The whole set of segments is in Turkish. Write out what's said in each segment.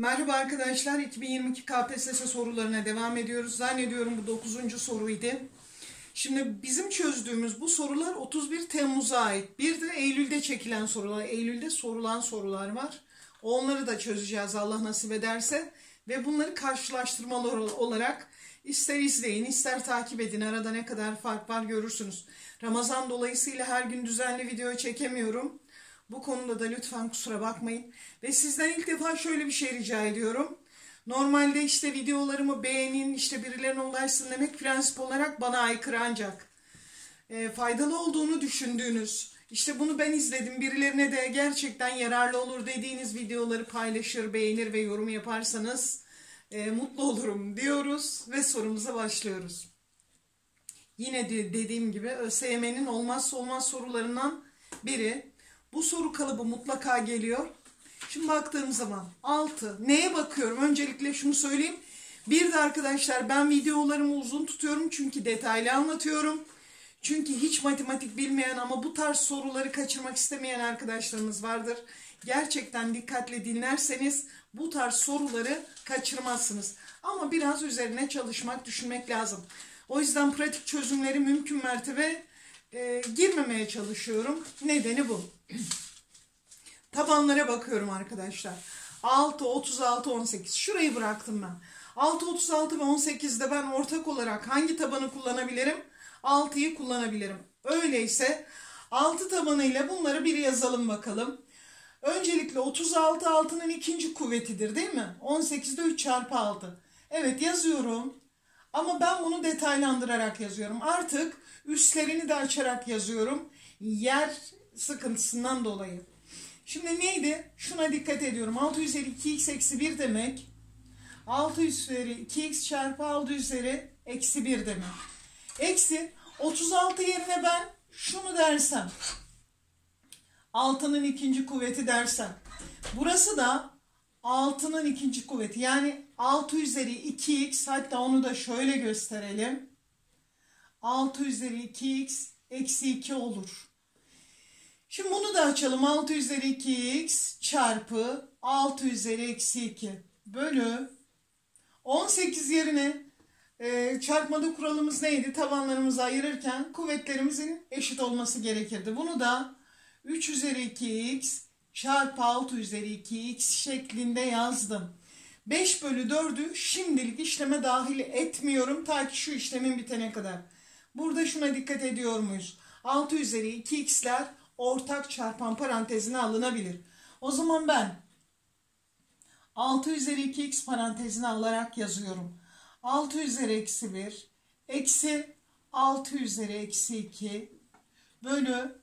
Merhaba arkadaşlar. 2022 KPSS sorularına devam ediyoruz. Zannediyorum bu 9. soruydu. Şimdi bizim çözdüğümüz bu sorular 31 Temmuz'a ait. Bir de Eylül'de çekilen sorular, Eylül'de sorulan sorular var. Onları da çözeceğiz Allah nasip ederse. Ve bunları karşılaştırmalı olarak ister izleyin, ister takip edin. Arada ne kadar fark var görürsünüz. Ramazan dolayısıyla her gün düzenli video çekemiyorum. Bu konuda da lütfen kusura bakmayın. Ve sizden ilk defa şöyle bir şey rica ediyorum. Normalde işte videolarımı beğenin, işte birilerine ulaşsın demek prensip olarak bana aykırı ancak. E, faydalı olduğunu düşündüğünüz, işte bunu ben izledim, birilerine de gerçekten yararlı olur dediğiniz videoları paylaşır, beğenir ve yorum yaparsanız e, mutlu olurum diyoruz ve sorumuza başlıyoruz. Yine de dediğim gibi ÖSYM'nin olmazsa olmaz sorularından biri. Bu soru kalıbı mutlaka geliyor. Şimdi baktığım zaman 6. Neye bakıyorum? Öncelikle şunu söyleyeyim. Bir de arkadaşlar ben videolarımı uzun tutuyorum çünkü detaylı anlatıyorum. Çünkü hiç matematik bilmeyen ama bu tarz soruları kaçırmak istemeyen arkadaşlarımız vardır. Gerçekten dikkatli dinlerseniz bu tarz soruları kaçırmazsınız. Ama biraz üzerine çalışmak, düşünmek lazım. O yüzden pratik çözümleri mümkün mertebe e, girmemeye çalışıyorum. Nedeni bu. Tabanlara bakıyorum arkadaşlar. 6, 36, 18. Şurayı bıraktım ben. 6, 36 ve 18'de ben ortak olarak hangi tabanı kullanabilirim? 6'yı kullanabilirim. Öyleyse 6 tabanıyla bunları bir yazalım bakalım. Öncelikle 36 altının ikinci kuvvetidir değil mi? 18'de 3 çarpı 6. Evet yazıyorum. Ama ben bunu detaylandırarak yazıyorum. Artık üstlerini de açarak yazıyorum. Yer sıkıntısından dolayı. Şimdi neydi? Şuna dikkat ediyorum. 6 üzeri 2x eksi 1 demek. 6 üzeri 2x çarpı 6 üzeri eksi 1 demek. Eksi 36 yerine ben şunu dersem. 6'nın ikinci kuvveti dersem. Burası da 6'nın ikinci kuvveti. Yani 6 üzeri 2x hatta onu da şöyle gösterelim. 6 üzeri 2x eksi 2 olur. Şimdi bunu da açalım. 6 üzeri 2x çarpı 6 üzeri eksi 2 bölü 18 yerine e, çarpmada kuralımız neydi? Tabanlarımızı ayırırken kuvvetlerimizin eşit olması gerekirdi. Bunu da 3 üzeri 2x çarpı 6 üzeri 2x şeklinde yazdım. 5 bölü 4'ü şimdilik işleme dahil etmiyorum ta ki şu işlemin bitene kadar. Burada şuna dikkat ediyor muyuz? 6 üzeri 2x'ler ortak çarpan parantezine alınabilir. O zaman ben 6 üzeri 2x parantezine alarak yazıyorum. 6 üzeri eksi 1 eksi 6 üzeri eksi 2 bölü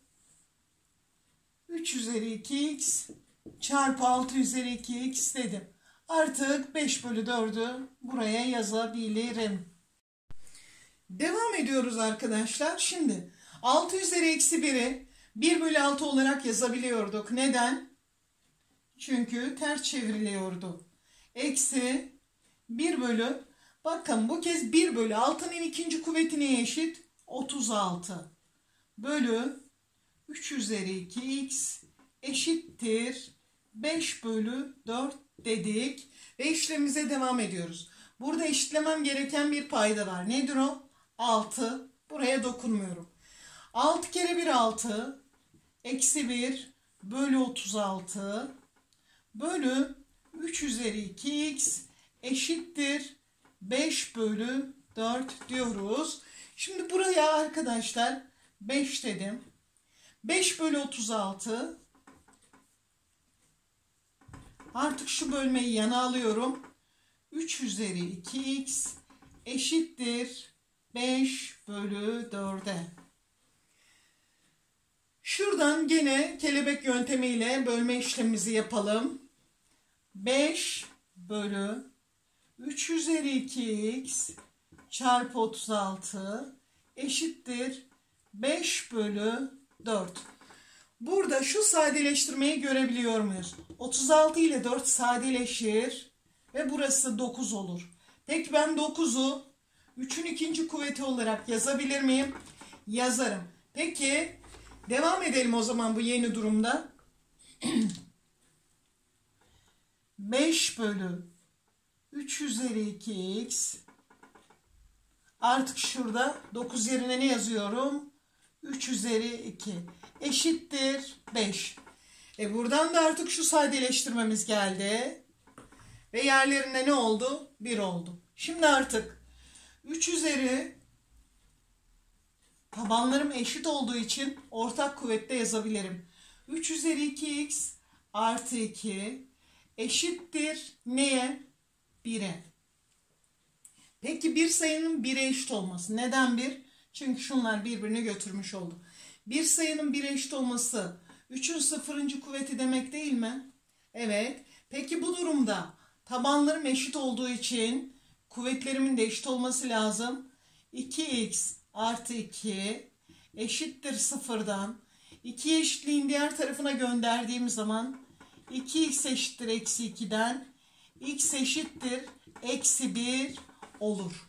3 üzeri 2x çarpı 6 üzeri 2x dedim. Artık 5 bölü 4'ü buraya yazabilirim. Devam ediyoruz arkadaşlar. Şimdi 6 üzeri eksi 1'i 1 bölü 6 olarak yazabiliyorduk. Neden? Çünkü ters çevriliyordu. Eksi 1 bölü bakın bu kez 1 bölü 6'nın ikinci kuvveti neye eşit? 36 bölü 3 üzeri 2x eşittir 5 bölü 4 dedik ve işlemimize devam ediyoruz. Burada eşitlemem gereken bir payda var. Nedir o? 6. Buraya dokunmuyorum. 6 kere 1 6. Eksi 1 bölü 36 bölü 3 üzeri 2x eşittir 5 bölü 4 diyoruz. Şimdi buraya arkadaşlar 5 dedim. 5 bölü 36 artık şu bölmeyi yana alıyorum. 3 üzeri 2x eşittir 5 bölü 4'e. Şuradan gene kelebek yöntemiyle bölme işlemimizi yapalım. 5 bölü 3 üzeri 2x çarpı 36 eşittir 5 bölü 4. Burada şu sadeleştirmeyi görebiliyor muyuz? 36 ile 4 sadeleşir ve burası 9 olur. Peki ben 9'u 3'ün ikinci kuvveti olarak yazabilir miyim? Yazarım. Peki devam edelim o zaman bu yeni durumda. 5 bölü 3 üzeri 2x artık şurada 9 yerine ne yazıyorum? 3 üzeri 2 eşittir 5. E buradan da artık şu sadeleştirmemiz geldi. Ve yerlerinde ne oldu? 1 oldu. Şimdi artık 3 üzeri tabanlarım eşit olduğu için ortak kuvvette yazabilirim. 3 üzeri 2x artı 2 eşittir neye? 1'e. Peki bir sayının 1'e eşit olması. Neden 1? Çünkü şunlar birbirini götürmüş oldu. Bir sayının 1'e eşit olması 3'ün sıfırıncı kuvveti demek değil mi? Evet. Peki bu durumda tabanlarım eşit olduğu için kuvvetlerimin de eşit olması lazım. 2x artı 2 eşittir sıfırdan. 2 eşitliğin diğer tarafına gönderdiğim zaman 2x eşittir eksi 2'den x eşittir eksi 1 olur.